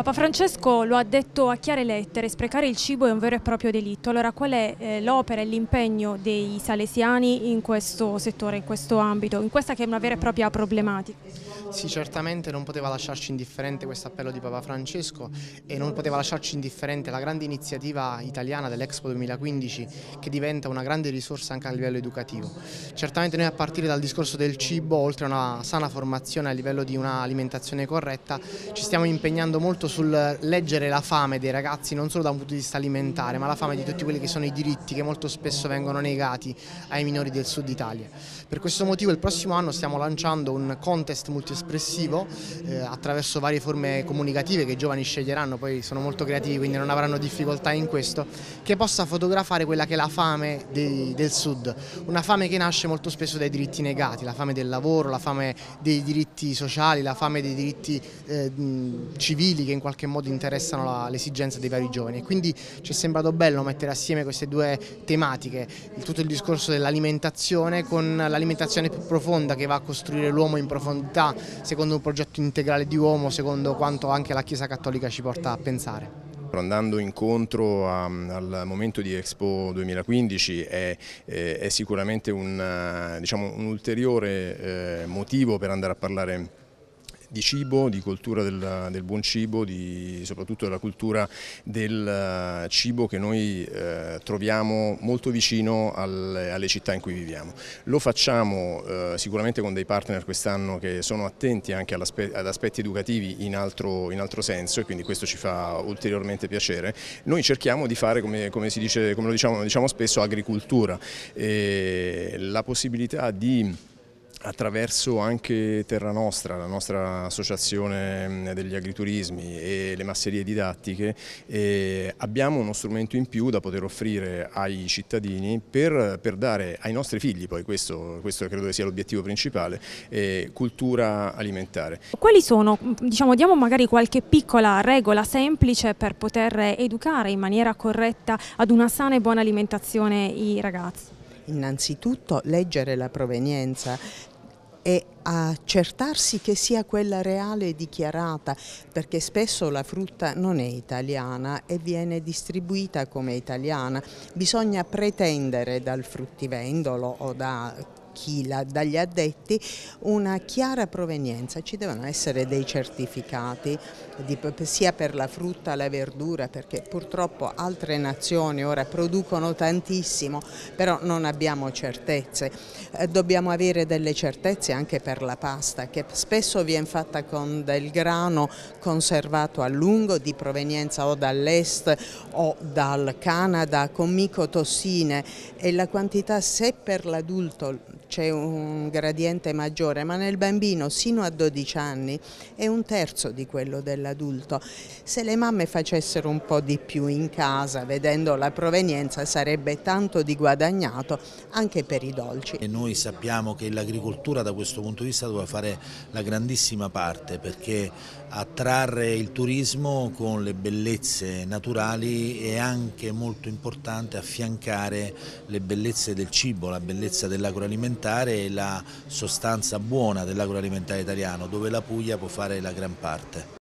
Papa Francesco lo ha detto a chiare lettere, sprecare il cibo è un vero e proprio delitto. Allora qual è eh, l'opera e l'impegno dei salesiani in questo settore, in questo ambito, in questa che è una vera e propria problematica? Sì, certamente non poteva lasciarci indifferente questo appello di Papa Francesco e non poteva lasciarci indifferente la grande iniziativa italiana dell'Expo 2015 che diventa una grande risorsa anche a livello educativo. Certamente noi a partire dal discorso del cibo, oltre a una sana formazione a livello di un'alimentazione corretta, ci stiamo impegnando molto sul leggere la fame dei ragazzi non solo da un punto di vista alimentare ma la fame di tutti quelli che sono i diritti che molto spesso vengono negati ai minori del sud Italia. Per questo motivo il prossimo anno stiamo lanciando un contest multiespressivo eh, attraverso varie forme comunicative che i giovani sceglieranno, poi sono molto creativi quindi non avranno difficoltà in questo, che possa fotografare quella che è la fame dei, del sud, una fame che nasce molto spesso dai diritti negati, la fame del lavoro, la fame dei diritti sociali, la fame dei diritti eh, civili che in qualche modo interessano le esigenze dei vari giovani. Quindi ci è sembrato bello mettere assieme queste due tematiche, tutto il discorso dell'alimentazione con l'alimentazione più profonda che va a costruire l'uomo in profondità secondo un progetto integrale di uomo, secondo quanto anche la Chiesa Cattolica ci porta a pensare. Andando incontro a, al momento di Expo 2015 è, è sicuramente un, diciamo, un ulteriore eh, motivo per andare a parlare di cibo, di cultura del, del buon cibo, di, soprattutto della cultura del eh, cibo che noi eh, troviamo molto vicino alle, alle, città in cui viviamo. Lo facciamo eh, sicuramente con dei partner quest'anno che sono attenti anche ad aspetti educativi in altro, in altro, senso e quindi questo ci fa ulteriormente piacere. Noi cerchiamo di fare, come, come, dice, come lo diciamo, diciamo spesso, agricoltura. E la possibilità di attraverso anche Terra Nostra, la nostra associazione degli agriturismi e le masserie didattiche, eh, abbiamo uno strumento in più da poter offrire ai cittadini per, per dare ai nostri figli, poi questo, questo credo sia l'obiettivo principale, eh, cultura alimentare. Quali sono, diciamo, diamo magari qualche piccola regola semplice per poter educare in maniera corretta ad una sana e buona alimentazione i ragazzi? Innanzitutto leggere la provenienza e accertarsi che sia quella reale dichiarata, perché spesso la frutta non è italiana e viene distribuita come italiana. Bisogna pretendere dal fruttivendolo o da chi la, dagli addetti una chiara provenienza, ci devono essere dei certificati di, sia per la frutta, la verdura, perché purtroppo altre nazioni ora producono tantissimo, però non abbiamo certezze. Eh, dobbiamo avere delle certezze anche per la pasta, che spesso viene fatta con del grano conservato a lungo di provenienza o dall'est o dal Canada con micotossine e la quantità se per l'adulto c'è un gradiente maggiore, ma nel bambino sino a 12 anni è un terzo di quello dell'adulto. Se le mamme facessero un po' di più in casa, vedendo la provenienza, sarebbe tanto di guadagnato anche per i dolci. E noi sappiamo che l'agricoltura da questo punto di vista deve fare la grandissima parte perché attrarre il turismo con le bellezze naturali è anche molto importante affiancare le bellezze del cibo, la bellezza dell'agroalimentare alimentare e la sostanza buona dell'agroalimentare italiano, dove la Puglia può fare la gran parte.